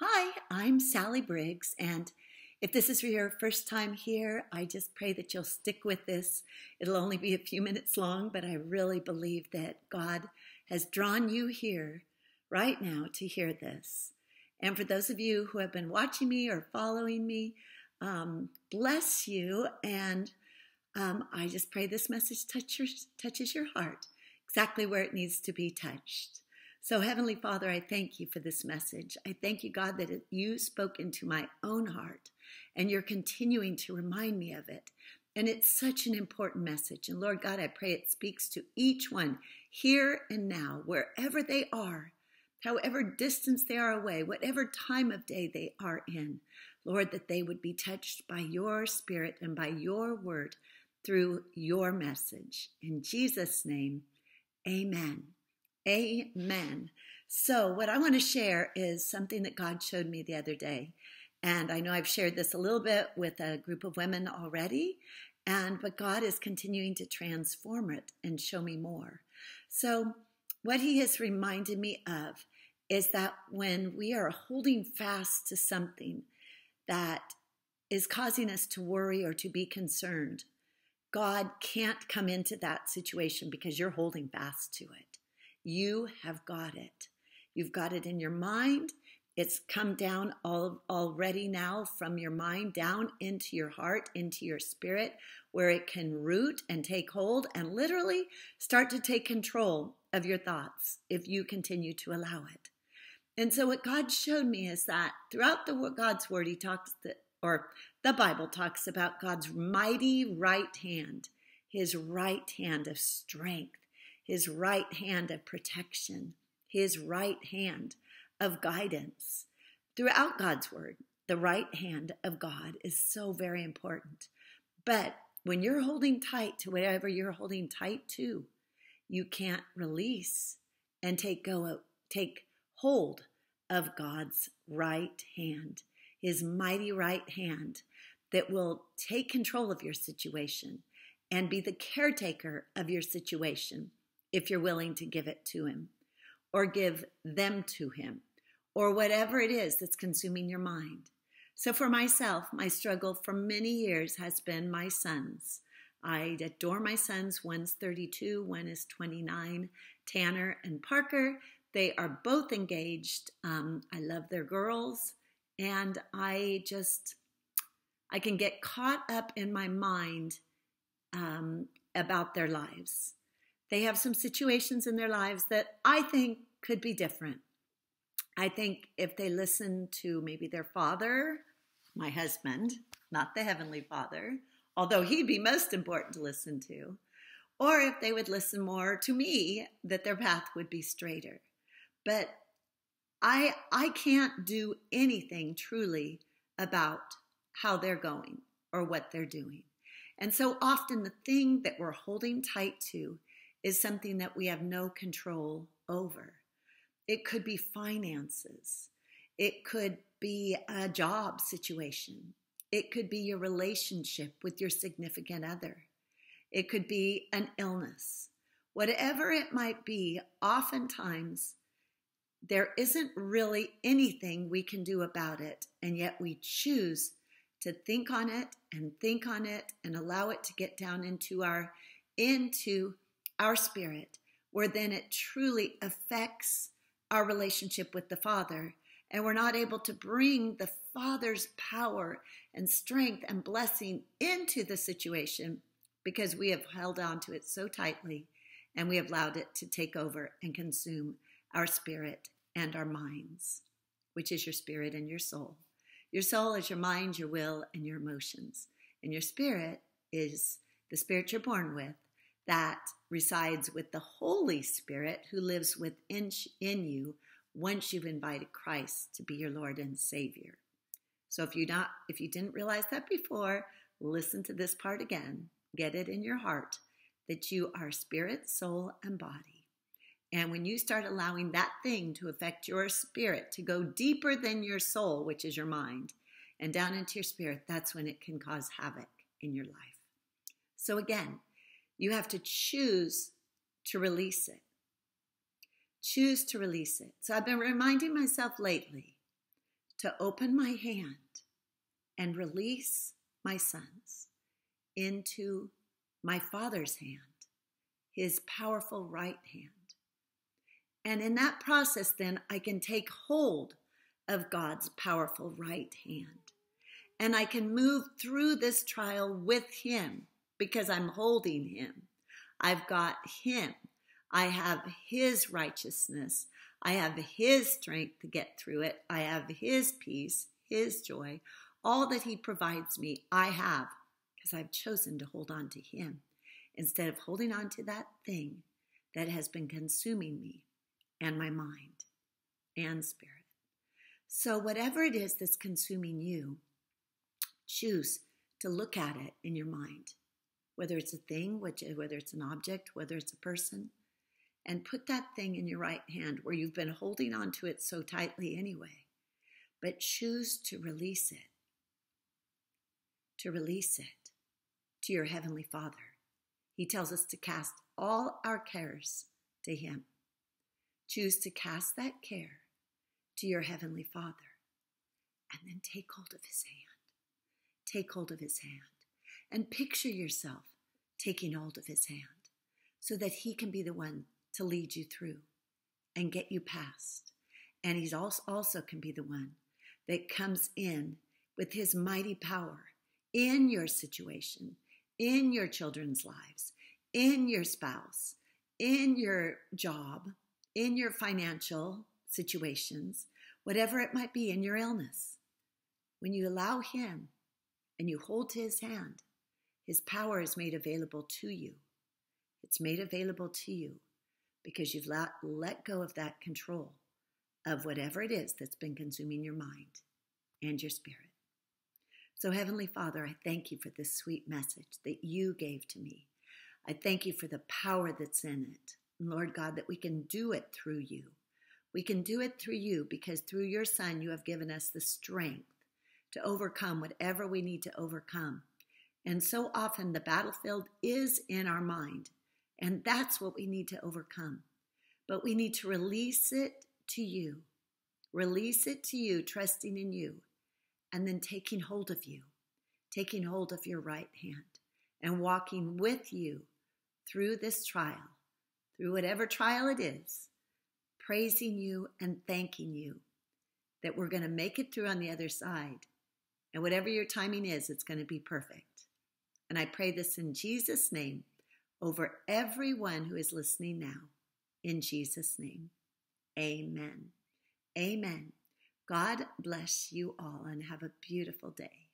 Hi, I'm Sally Briggs, and if this is your first time here, I just pray that you'll stick with this. It'll only be a few minutes long, but I really believe that God has drawn you here right now to hear this. And for those of you who have been watching me or following me, um, bless you. And um, I just pray this message touches, touches your heart exactly where it needs to be touched. So, Heavenly Father, I thank you for this message. I thank you, God, that you spoke into my own heart and you're continuing to remind me of it. And it's such an important message. And Lord God, I pray it speaks to each one here and now, wherever they are, however distance they are away, whatever time of day they are in. Lord, that they would be touched by your spirit and by your word through your message. In Jesus' name, amen. Amen. So, what I want to share is something that God showed me the other day. And I know I've shared this a little bit with a group of women already, and but God is continuing to transform it and show me more. So, what He has reminded me of is that when we are holding fast to something that is causing us to worry or to be concerned, God can't come into that situation because you're holding fast to it. You have got it. You've got it in your mind. It's come down all, already now from your mind down into your heart, into your spirit, where it can root and take hold and literally start to take control of your thoughts if you continue to allow it. And so, what God showed me is that throughout the God's word, He talks that, or the Bible talks about God's mighty right hand, His right hand of strength his right hand of protection, his right hand of guidance. Throughout God's word, the right hand of God is so very important. But when you're holding tight to whatever you're holding tight to, you can't release and take go take hold of God's right hand, his mighty right hand that will take control of your situation and be the caretaker of your situation if you're willing to give it to Him or give them to Him or whatever it is that's consuming your mind. So, for myself, my struggle for many years has been my sons. I adore my sons. One's 32, one is 29, Tanner and Parker. They are both engaged. Um, I love their girls. And I just, I can get caught up in my mind um, about their lives. They have some situations in their lives that I think could be different. I think if they listen to maybe their father, my husband, not the Heavenly Father, although he'd be most important to listen to, or if they would listen more to me, that their path would be straighter. But I, I can't do anything truly about how they're going or what they're doing. And so often the thing that we're holding tight to is something that we have no control over. It could be finances, it could be a job situation, it could be your relationship with your significant other, it could be an illness. Whatever it might be, oftentimes there isn't really anything we can do about it, and yet we choose to think on it and think on it and allow it to get down into our into our spirit, where then it truly affects our relationship with the Father. And we're not able to bring the Father's power and strength and blessing into the situation because we have held on to it so tightly and we have allowed it to take over and consume our spirit and our minds, which is your spirit and your soul. Your soul is your mind, your will, and your emotions. And your spirit is the spirit you're born with that resides with the Holy Spirit who lives within in you once you've invited Christ to be your Lord and Savior. So if you not if you didn't realize that before, listen to this part again. Get it in your heart that you are spirit, soul, and body. And when you start allowing that thing to affect your spirit to go deeper than your soul, which is your mind, and down into your spirit, that's when it can cause havoc in your life. So again, you have to choose to release it. Choose to release it. So I've been reminding myself lately to open my hand and release my sons into my Father's hand, his powerful right hand. And in that process, then I can take hold of God's powerful right hand. And I can move through this trial with Him because I'm holding Him. I've got Him. I have His righteousness. I have His strength to get through it. I have His peace, His joy. All that He provides me, I have because I've chosen to hold on to Him instead of holding on to that thing that has been consuming me and my mind and spirit. So, whatever it is that's consuming you, choose to look at it in your mind, whether it's a thing, which, whether it's an object, whether it's a person, and put that thing in your right hand where you've been holding on to it so tightly anyway. But choose to release it, to release it to your Heavenly Father. He tells us to cast all our cares to Him Choose to cast that care to your Heavenly Father and then take hold of His hand. Take hold of His hand and picture yourself taking hold of His hand so that He can be the one to lead you through and get you past. And He also, can be the one that comes in with His mighty power in your situation, in your children's lives, in your spouse, in your job, in your financial situations, whatever it might be in your illness, when you allow Him and you hold His hand, His power is made available to you. It's made available to you because you've let, let go of that control of whatever it is that's been consuming your mind and your spirit. So, Heavenly Father, I thank you for this sweet message that you gave to me. I thank you for the power that's in it. Lord God, that we can do it through you. We can do it through you because through your Son, you have given us the strength to overcome whatever we need to overcome. And so often the battlefield is in our mind, and that's what we need to overcome. But we need to release it to you, release it to you, trusting in you, and then taking hold of you, taking hold of your right hand, and walking with you through this trial through whatever trial it is, praising you and thanking you that we're going to make it through on the other side. And whatever your timing is, it's going to be perfect. And I pray this in Jesus' name over everyone who is listening now. In Jesus' name, amen. Amen. God bless you all and have a beautiful day.